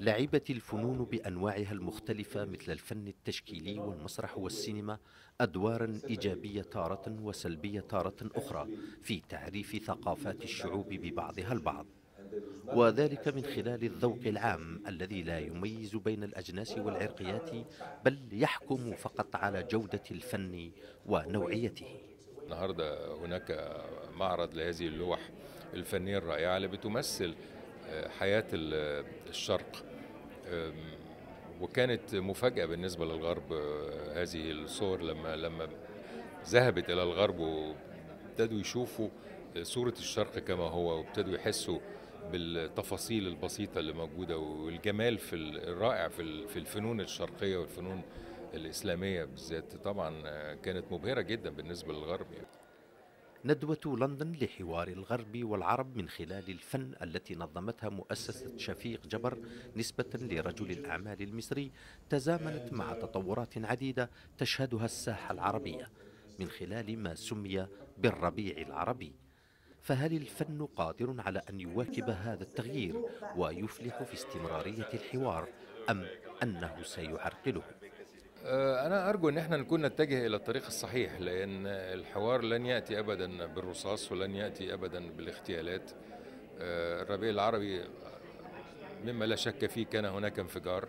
لعبت الفنون بأنواعها المختلفة مثل الفن التشكيلي والمسرح والسينما أدوارا إيجابية تارة وسلبية تارة أخرى في تعريف ثقافات الشعوب ببعضها البعض. وذلك من خلال الذوق العام الذي لا يميز بين الأجناس والعرقيات بل يحكم فقط على جودة الفن ونوعيته. النهاردة هناك معرض لهذه اللوح الفنية الرائعة اللي بتمثل حياة الشرق وكانت مفاجأة بالنسبة للغرب هذه الصور لما لما ذهبت إلى الغرب وابتدوا يشوفوا صورة الشرق كما هو وابتدوا يحسوا بالتفاصيل البسيطة اللي موجودة والجمال في الرائع في الفنون الشرقية والفنون الإسلامية بالذات طبعا كانت مبهرة جدا بالنسبة للغرب يعني. ندوة لندن لحوار الغرب والعرب من خلال الفن التي نظمتها مؤسسة شفيق جبر نسبة لرجل الأعمال المصري تزامنت مع تطورات عديدة تشهدها الساحة العربية من خلال ما سمي بالربيع العربي فهل الفن قادر على أن يواكب هذا التغيير ويفلح في استمرارية الحوار أم أنه سيعرقله؟ أنا أرجو أن إحنا نكون نتجه إلى الطريق الصحيح لأن الحوار لن يأتي أبدا بالرصاص ولن يأتي أبدا بالاغتيالات. الربيع العربي مما لا شك فيه كان هناك انفجار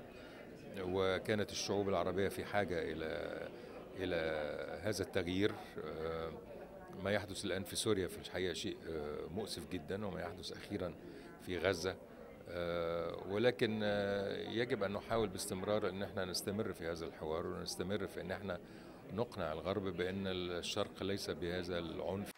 وكانت الشعوب العربية في حاجة إلى إلى هذا التغيير. ما يحدث الآن في سوريا في الحقيقة شيء مؤسف جدا وما يحدث أخيرا في غزة. ولكن يجب أن نحاول باستمرار إن إحنا نستمر في هذا الحوار ونستمر في إن إحنا نقنع الغرب بأن الشرق ليس بهذا العنف.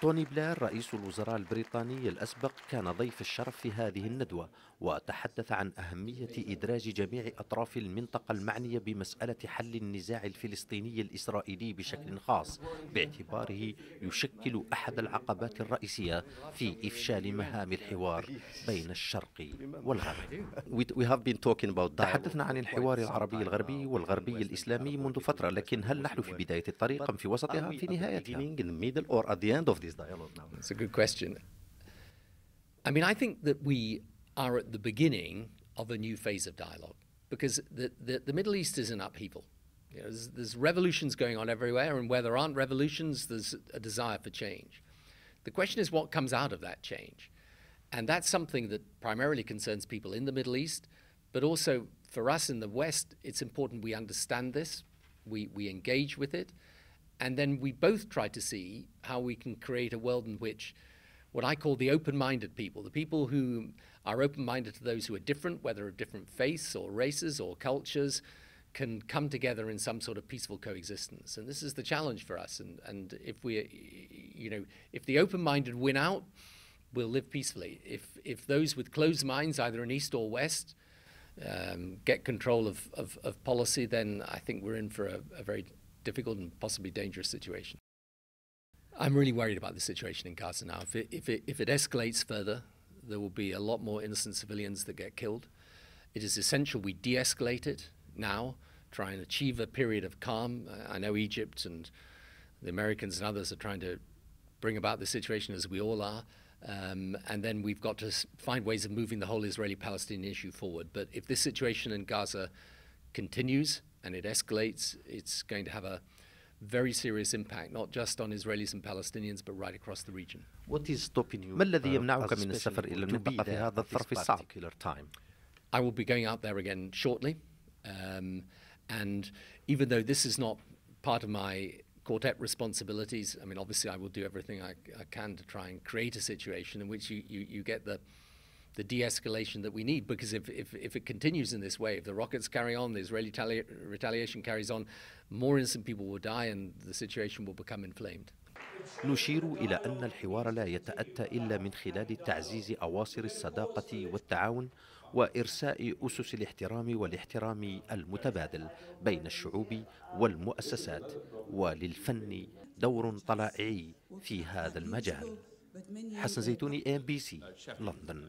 توني بلير رئيس الوزراء البريطاني الأسبق كان ضيف الشرف في هذه الندوة وتحدث عن أهمية إدراج جميع أطراف المنطقة المعنية بمسألة حل النزاع الفلسطيني الإسرائيلي بشكل خاص باعتباره يشكل أحد العقبات الرئيسية في إفشال مهام الحوار بين الشرق والغرب. تحدثنا عن الحوار العربي الغربي والغربي الإسلامي منذ فترة لكن هل نحن في بداية الطريق أم في وسطها؟ في نهايتها. Dialogue now? It's a good question. I mean, I think that we are at the beginning of a new phase of dialogue because the, the, the Middle East is in upheaval. You know, there's, there's, revolutions going on everywhere, and where there aren't revolutions, there's a desire for change. The question is what comes out of that change. And that's something that primarily concerns people in the Middle East, but also for us in the West, it's important we understand this, we, we engage with it, and then we both try to see how we can create a world in which what I call the open minded people, the people who are open minded to those who are different, whether of different faiths or races or cultures, can come together in some sort of peaceful coexistence. And this is the challenge for us. And, and if we, you know, if the open minded win out, we'll live peacefully. If, if those with closed minds, either in East or West, um, get control of, of, of, policy, then I think we're in for a, a very difficult and possibly dangerous situation. I'm really worried about the situation in Gaza now. If it, if it, if it escalates further, there will be a lot more innocent civilians that get killed. It is essential we de escalate it now, try and achieve a period of calm. I know Egypt and the Americans and others are trying to bring about the situation as we all are. Um, and then we've got to find ways of moving the whole Israeli Palestinian issue forward. But if this situation in Gaza continues, and it escalates, it's going to have a very serious impact, not just on Israelis and Palestinians, but right across the region. What is stopping you? ما الذي يمنعك من السفر إلى المنطقة في هذا الظرف الصعب? I will be going out there again shortly, um, and even though this is not part of my quartet responsibilities, I mean, obviously, I will do everything I, I can to try and create a situation in which you, you, you get the the de-escalation that we need because if, if, if it continues in this way, if the rockets carry on, the Israeli retali retaliation carries on, more innocent people will die and the situation will become inflamed. نشير إلى أن الحوار لا يتأتى إلا من خلال تعزيز أواصر الصداقة والتعاون وإرساء أسس الاحترام والاحترام المتبادل بين الشعوب والمؤسسات وللفن دور طلائعي في هذا المجال حسن زيتوني MBC لندن